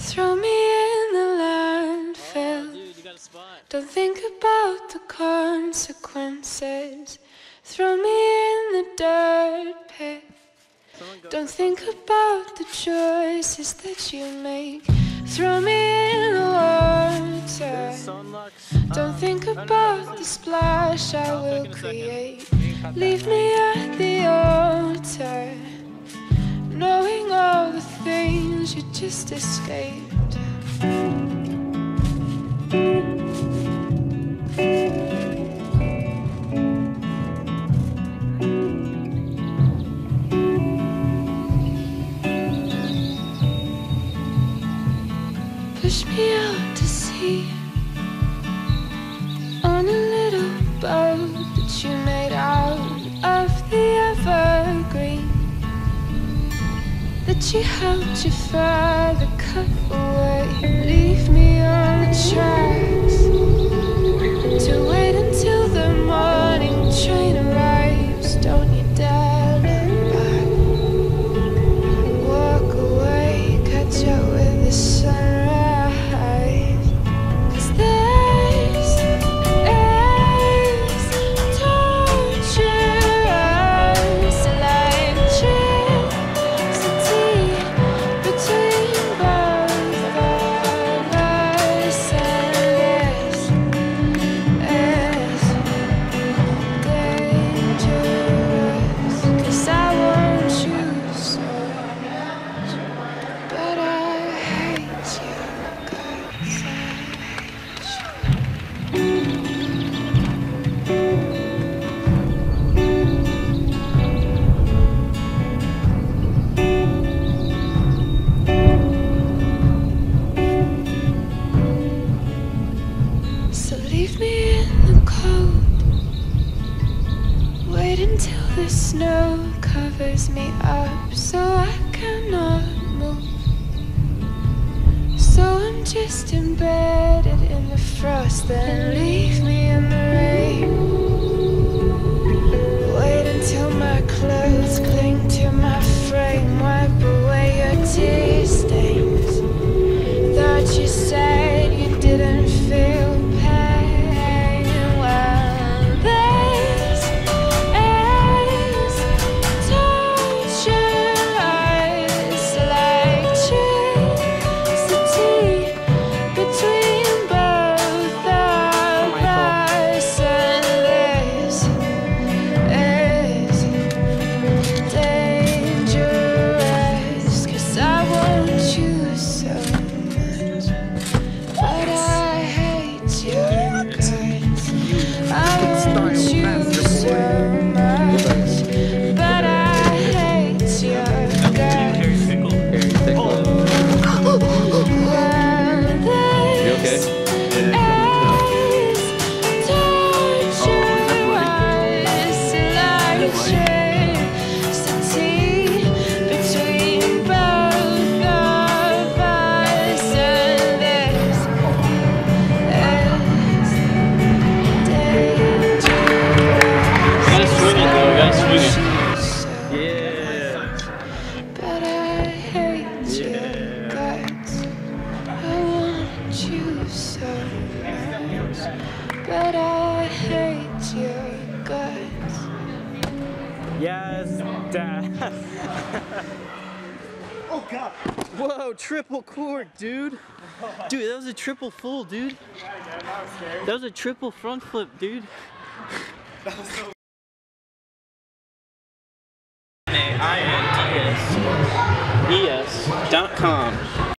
Throw me in the landfill. Oh, dude, Don't think about the consequences. Throw me in the dirt pit. Don't think about the choices that you make. Throw me in the water. Don't think about the splash I will create. Leave me at the altar, knowing the things you just escaped. Push me out to sea on a little boat that you that you helped your father cut away. Leave me in the cold. Wait until the snow covers me up so I cannot move. So I'm just embedded in the frost. Then leave me in the much. But I hate your guts. Yes, dad. Oh God! Whoa, triple cork, dude. Dude, that was a triple full, dude. That was a triple front flip, dude. A-I-N-D-S. E-S dot com.